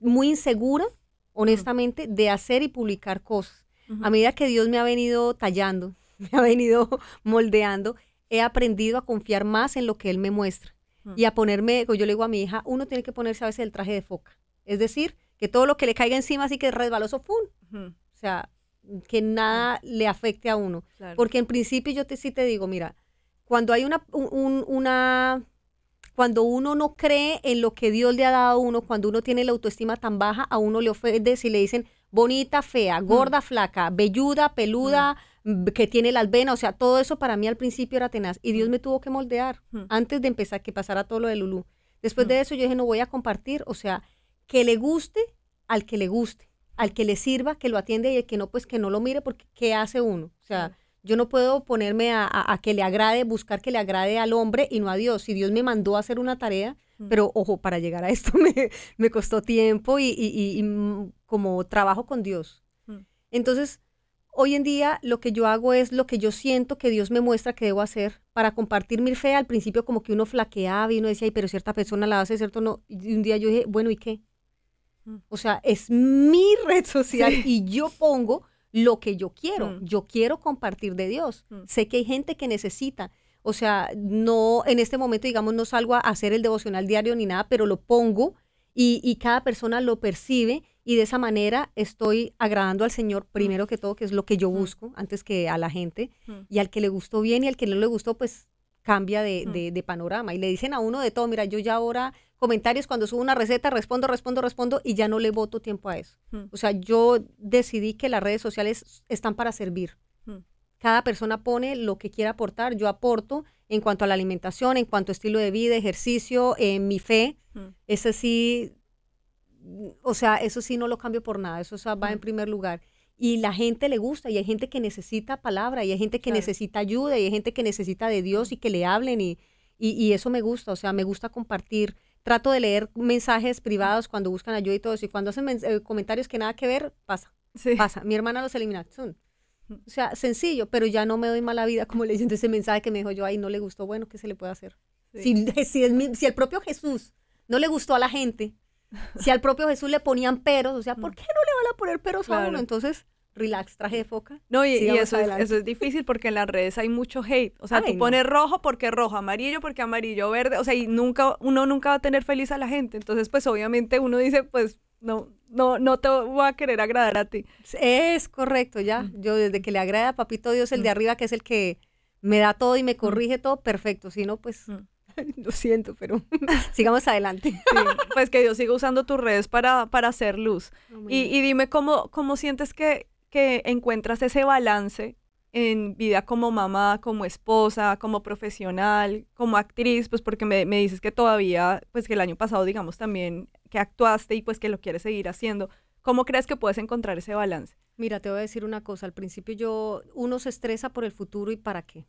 muy insegura, honestamente, de hacer y publicar cosas. A medida que Dios me ha venido tallando, me ha venido moldeando, he aprendido a confiar más en lo que Él me muestra y a ponerme, yo le digo a mi hija, uno tiene que ponerse a veces el traje de foca. Es decir, que todo lo que le caiga encima así que es resbaloso, ¡fum! O sea, que nada le afecte a uno. Porque en principio yo te, sí te digo, mira, cuando hay una, una, cuando uno no cree en lo que Dios le ha dado a uno, cuando uno tiene la autoestima tan baja, a uno le ofende si le dicen bonita, fea, gorda, flaca, velluda, peluda, que tiene las venas, o sea, todo eso para mí al principio era tenaz y Dios me tuvo que moldear antes de empezar que pasara todo lo de Lulú. Después de eso yo dije, no voy a compartir, o sea, que le guste al que le guste, al que le sirva, que lo atiende y el que no, pues que no lo mire porque ¿qué hace uno? O sea, yo no puedo ponerme a, que le agrade, buscar que le agrade al hombre y no a Dios. Si Dios me mandó a hacer una tarea, pero ojo, para llegar a esto me, me costó tiempo y, y, y, mm, como trabajo con Dios. Entonces, Hoy en día lo que yo hago es lo que yo siento que Dios me muestra que debo hacer para compartir mi fe. Al principio como que uno flaqueaba y uno decía, Ay, pero cierta persona la hace, cierto no. Y un día yo dije, bueno, ¿y qué? Mm. O sea, es mi red social y yo pongo lo que yo quiero. Mm. Yo quiero compartir de Dios. Mm. Sé que hay gente que necesita. O sea, no, en este momento, digamos, no salgo a hacer el devocional diario ni nada, pero lo pongo y, y cada persona lo percibe y de esa manera estoy agradando al Señor primero que todo, que es lo que yo busco antes que a la gente, y al que le gustó bien y al que no le gustó, pues cambia de, de, panorama. Y le dicen a uno de todo, mira, yo ya ahora comentarios cuando subo una receta, respondo, respondo, respondo y ya no le voto tiempo a eso. O sea, yo decidí que las redes sociales están para servir. Cada persona pone lo que quiera aportar. Yo aporto en cuanto a la alimentación, en cuanto a estilo de vida, ejercicio, en mi fe. Ese sí o sea, eso sí no lo cambio por nada, eso va en primer lugar. Y la gente le gusta, y hay gente que necesita palabra, y hay gente que necesita ayuda, y hay gente que necesita de Dios y que le hablen, y, y, eso me gusta, o sea, me gusta compartir. Trato de leer mensajes privados cuando buscan ayuda y todo eso, y cuando hacen eh, comentarios que nada que ver, pasa. Pasa. Mi hermana los elimina. O sea, sencillo, pero ya no me doy mala vida como le dicen ese mensaje que me dijo yo, ahí no le gustó, bueno, ¿qué se le puede hacer? Si, si, si el propio Jesús no le gustó a la gente, si al propio Jesús le ponían peros, o sea, ¿por qué no le van a poner peros a uno? Entonces, relax, traje de foca. No, y, eso, es, eso es difícil porque en las redes hay mucho hate. O sea, tú pones rojo porque rojo, amarillo porque amarillo, verde. O sea, y nunca, uno nunca va a tener feliz a la gente. Entonces, pues obviamente uno dice, pues no, no, no te voy a querer agradar a ti. Es correcto, ya. Mm. Yo desde que le agrada a Papito Dios, el de arriba, que es el que me da todo y me corrige todo, perfecto. Si no, pues Lo siento, pero sigamos adelante. Sí, pues que Dios siga usando tus redes para, para hacer luz. Y, y dime cómo, cómo sientes que, que encuentras ese balance en vida como mamá, como esposa, como profesional, como actriz, pues porque me, me, dices que todavía, pues que el año pasado, digamos, también que actuaste y pues que lo quieres seguir haciendo. ¿Cómo crees que puedes encontrar ese balance? Mira, te voy a decir una cosa. Al principio yo, uno se estresa por el futuro y para qué.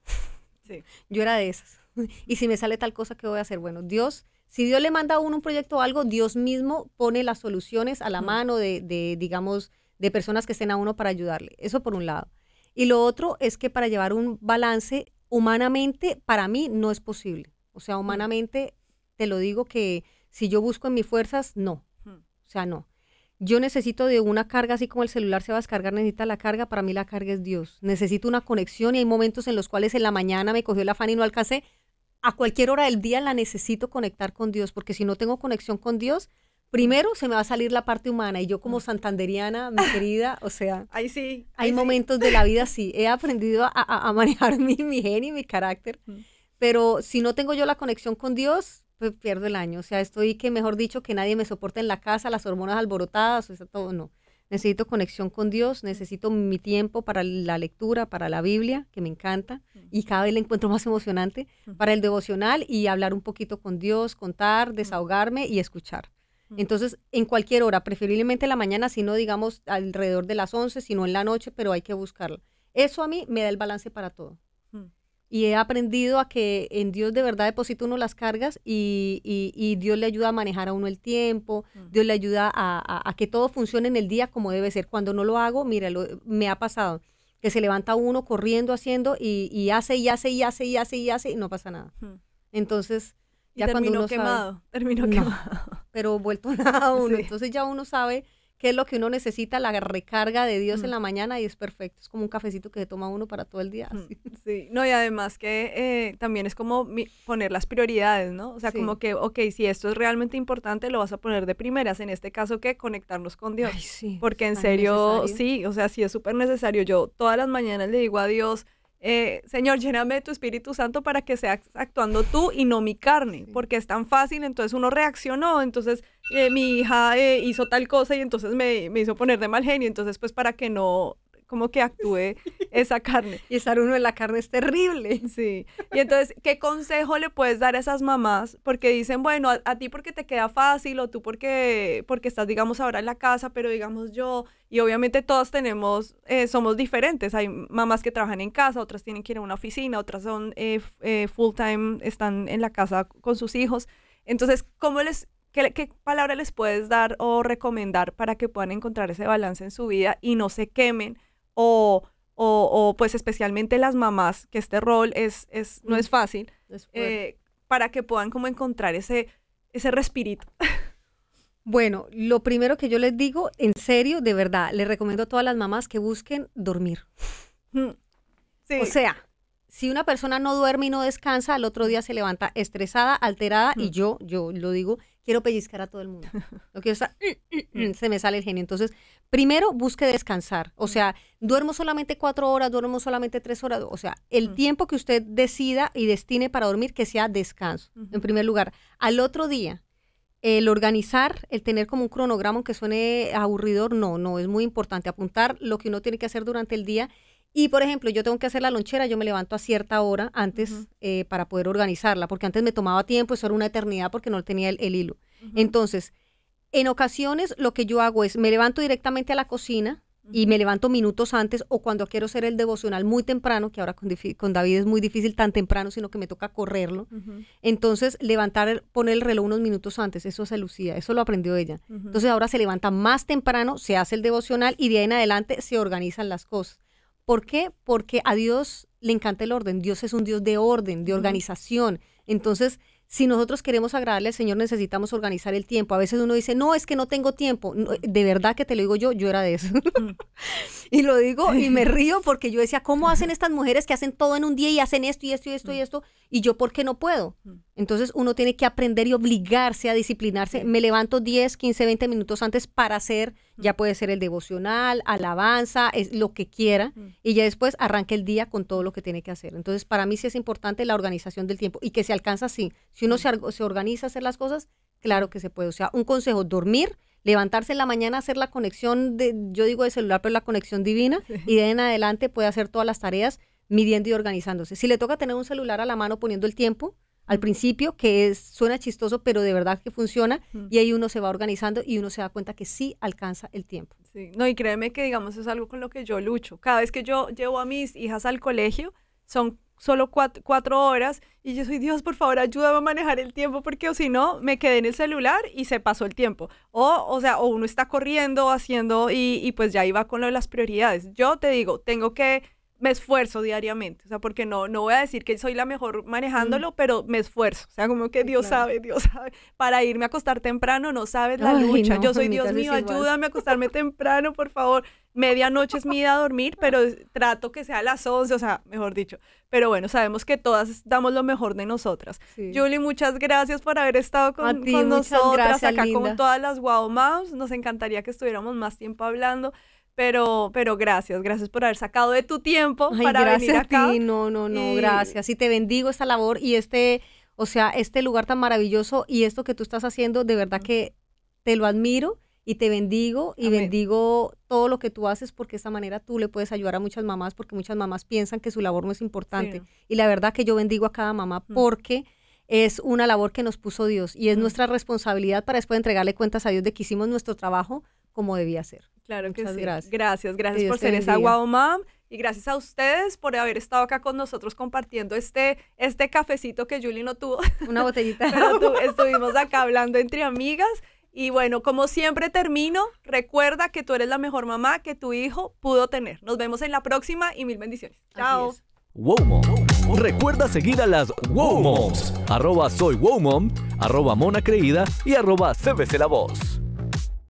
Sí. Yo era de esas. Y si me sale tal cosa, ¿qué voy a hacer? Bueno, Dios, si Dios le manda a uno un proyecto o algo, Dios mismo pone las soluciones a la Mm. mano de, de, digamos, de personas que estén a uno para ayudarle. Eso por un lado. Y lo otro es que para llevar un balance humanamente, para mí no es posible. O sea, humanamente, te lo digo que si yo busco en mis fuerzas, no. Mm. O sea, no. Yo necesito de una carga, así como el celular se va a descargar, necesita la carga. Para mí la carga es Dios. Necesito una conexión y hay momentos en los cuales en la mañana me cogió el afán y no alcancé. A cualquier hora del día la necesito conectar con Dios, porque si no tengo conexión con Dios, primero se me va a salir la parte humana y yo como santanderiana, mi querida, o sea, Ahí sí. hay ahí sí. momentos de la vida, sí, he aprendido a, a- a manejar mi, mi genio y mi carácter, Mm. pero si no tengo yo la conexión con Dios, pues pierdo el año. O sea, estoy que, mejor dicho, que nadie me soporte en la casa, las hormonas alborotadas, o sea, todo, no. Necesito conexión con Dios, necesito mi tiempo para la lectura, para la Biblia, que me encanta, y cada vez la encuentro más emocionante, para el devocional y hablar un poquito con Dios, contar, desahogarme y escuchar. Entonces, en cualquier hora, preferiblemente en la mañana, si no, digamos, alrededor de las 11, sino en la noche, pero hay que buscarla. Eso a mí me da el balance para todo. Y he aprendido a que en Dios de verdad deposita uno las cargas y, y- y Dios le ayuda a manejar a uno el tiempo, Mm. Dios le ayuda a, a- a que todo funcione en el día como debe ser. Cuando no lo hago, mira, lo- me ha pasado que se levanta uno corriendo, haciendo y, y hace y hace y hace y hace y hace y no pasa nada. Mm. Entonces, Y ya cuando terminó uno sabe- quemado. Terminó No. quemado. pero vuelto nada uno. Sí. Entonces ya uno sabe qué es lo que uno necesita, la recarga de Dios Mm. en la mañana y es perfecto. Es como un cafecito que se toma uno para todo el día. Mm, así. Sí, no, y además que eh, también es como mi- poner las prioridades, ¿no? O sea, Sí. como que, ok, si esto es realmente importante, lo vas a poner de primeras. En este caso, que conectarnos con Dios. Ay, sí, Porque en serio, necesario. sí, o sea, sí es súper necesario. Yo todas las mañanas le digo a Dios, eh, Señor, lléname de tu Espíritu Santo para que seas actuando tú y no mi carne, Sí. porque es tan fácil, entonces uno reaccionó, entonces eh, mi hija eh, hizo tal cosa y entonces me, me hizo poner de mal genio, entonces pues para que no, como que actúe esa carne. Y estar uno en la carne es terrible. Sí. Y entonces, ¿qué consejo le puedes dar a esas mamás? Porque dicen, bueno, a, a ti porque te queda fácil o tú porque, porque estás, digamos, ahora en la casa, pero digamos yo, y obviamente todas tenemos, eh, somos diferentes. Hay mamás que trabajan en casa, otras tienen que ir a una oficina, otras son eh, eh, full time, están en la casa con sus hijos. Entonces, ¿cómo les, qué, qué palabra les puedes dar o recomendar para que puedan encontrar ese balance en su vida y no se quemen o, o, o, pues especialmente las mamás, que este rol es, es, no es fácil, eh, para que puedan como encontrar ese, ese respirito. Bueno, lo primero que yo les digo, en serio, de verdad, les recomiendo a todas las mamás que busquen dormir. Sí. O sea, si una persona no duerme y no descansa, al otro día se levanta estresada, alterada y yo, yo lo digo, quiero pellizcar a todo el mundo. No quiero estar, Mm. se me sale el genio. Entonces, primero busque descansar. O sea, duermo solamente cuatro horas, duermo solamente tres horas. O sea, el Mm. tiempo que usted decida y destine para dormir, que sea descanso, en primer lugar. Al otro día, el organizar, el tener como un cronograma, aunque suene aburridor, no, no, es muy importante apuntar lo que uno tiene que hacer durante el día. Y, por ejemplo, yo tengo que hacer la lonchera, yo me levanto a cierta hora antes eh, para poder organizarla, porque antes me tomaba tiempo, eso era una eternidad porque no tenía el, el hilo. Entonces, en ocasiones lo que yo hago es, me levanto directamente a la cocina y me levanto minutos antes o cuando quiero hacer el devocional muy temprano, que ahora con, David es muy difícil tan temprano, sino que me toca correrlo. Entonces, levantar, el- poner el reloj unos minutos antes, eso se lucía, eso lo aprendió ella. Entonces, ahora se levanta más temprano, se hace el devocional y de ahí en adelante se organizan las cosas. ¿Por qué? Porque a Dios le encanta el orden. Dios es un Dios de orden, de organización. Entonces, si nosotros queremos agradarle al Señor, necesitamos organizar el tiempo. A veces uno dice, no, es que no tengo tiempo. de verdad que te lo digo yo, yo era de eso. Mm. y lo digo y me río porque yo decía, ¿cómo hacen estas mujeres que hacen todo en un día y hacen esto y esto y esto y mm. esto? Y yo, ¿por qué no puedo? Mm. Entonces uno tiene que aprender y obligarse a disciplinarse. Me levanto 10, 15, 20 minutos antes para hacer, ya puede ser el devocional, alabanza, es lo que quiera. Y ya después arranque el día con todo lo que tiene que hacer. Entonces, para mí sí es importante la organización del tiempo y que se alcanza así. Si uno se, se organiza a hacer las cosas, claro que se puede. O sea, un consejo, dormir, levantarse en la mañana, hacer la conexión, de, yo digo de celular, pero la conexión divina, y de en adelante puede hacer todas las tareas midiendo y organizándose. Si le toca tener un celular a la mano poniendo el tiempo, al principio, que es, suena chistoso, pero de verdad que funciona, y ahí uno se va organizando y uno se da cuenta que sí alcanza el tiempo. Sí, no, y créeme que, digamos, es algo con lo que yo lucho. Cada vez que yo llevo a mis hijas al colegio, son solo cuatro, horas y yo soy Dios, por favor, ayúdame a manejar el tiempo porque o si no, me quedé en el celular y se pasó el tiempo. O, o sea, o uno está corriendo, haciendo y, y pues ya iba con lo de las prioridades. Yo te digo, tengo que me esfuerzo diariamente, o sea, porque no, no voy a decir que soy la mejor manejándolo, pero me esfuerzo, o sea, como que Dios sabe, Dios sabe, para irme a acostar temprano no sabes la lucha, yo soy Dios mío, ayúdame a acostarme temprano, por favor, medianoche es mi ida a dormir, pero trato que sea a las 11, o sea, mejor dicho, pero bueno, sabemos que todas damos lo mejor de nosotras. Julie, muchas gracias por haber estado con, nosotras acá con todas las Wow Moms, nos encantaría que estuviéramos más tiempo hablando, pero, pero gracias, gracias por haber sacado de tu tiempo para venir acá. A ti. No, no, no, gracias. Y te bendigo esta labor y este, o sea, este lugar tan maravilloso y esto que tú estás haciendo, de verdad que te lo admiro y te bendigo y bendigo todo lo que tú haces porque de esta manera tú le puedes ayudar a muchas mamás porque muchas mamás piensan que su labor no es importante. Y la verdad que yo bendigo a cada mamá mm. porque es una labor que nos puso Dios y es mm. nuestra responsabilidad para después entregarle cuentas a Dios de que hicimos nuestro trabajo como debía ser. Claro que sí. Gracias, gracias, gracias por ser esa wow mom y gracias a ustedes por haber estado acá con nosotros compartiendo este, este cafecito que Julie no tuvo. Una botellita. Pero estuvimos acá hablando entre amigas. Y bueno, como siempre termino, recuerda que tú eres la mejor mamá que tu hijo pudo tener. Nos vemos en la próxima y mil bendiciones. Chao. Wow Mom. Recuerda seguir a las Wow Moms. Arroba soy Wow Mom, arroba Mona Creída y arroba CBC La Voz.